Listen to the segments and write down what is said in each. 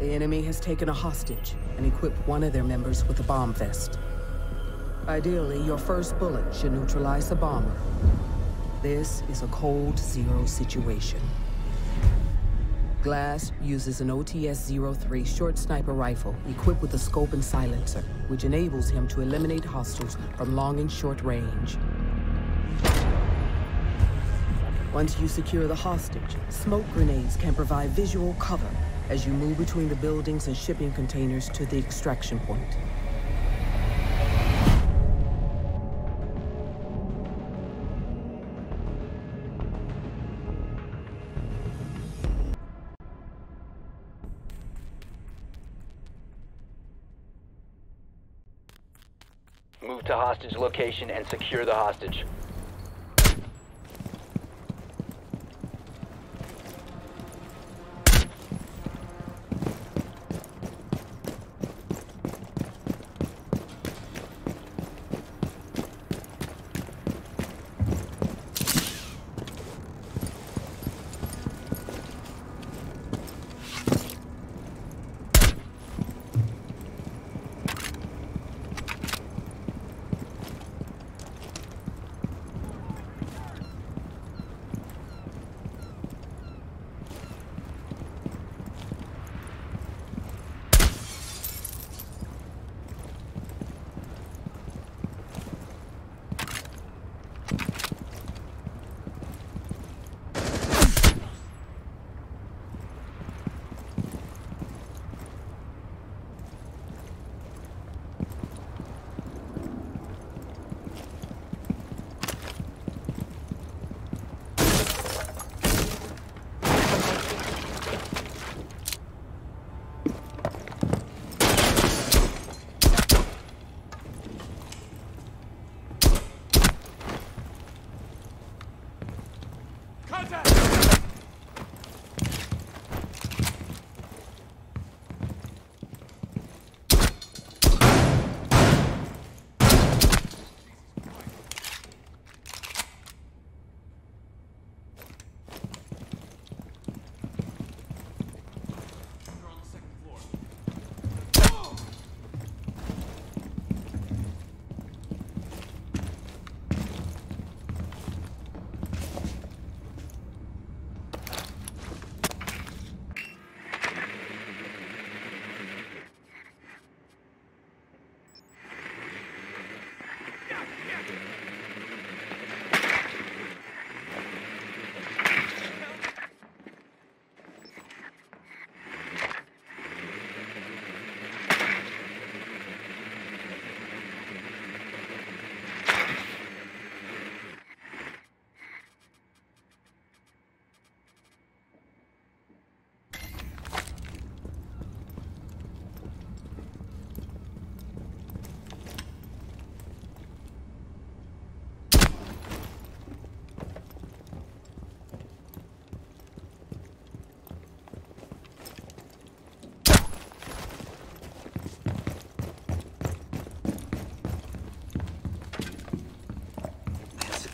The enemy has taken a hostage and equipped one of their members with a bomb vest. Ideally, your first bullet should neutralize the bomber. This is a cold zero situation. Glaz uses an OTS-03 short sniper rifle equipped with a scope and silencer, which enables him to eliminate hostiles from long and short range. Once you secure the hostage, smoke grenades can provide visual cover as you move between the buildings and shipping containers to the extraction point. Move to hostage location and secure the hostage.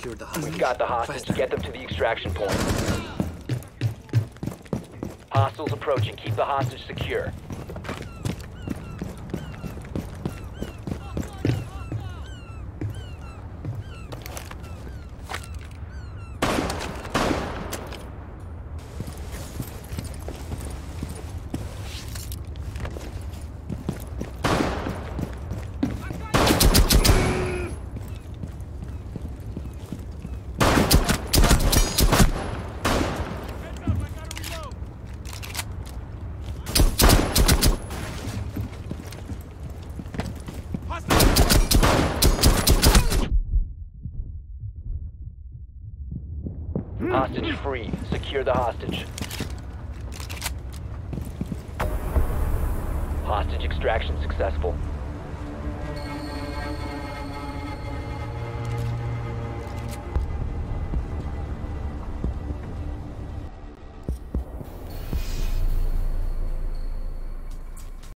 Secured the hostage. We've got the hostage. Faster. Get them to the extraction point. Hostiles approaching. Keep the hostage secure. Hostage free. Secure the hostage. Hostage extraction successful.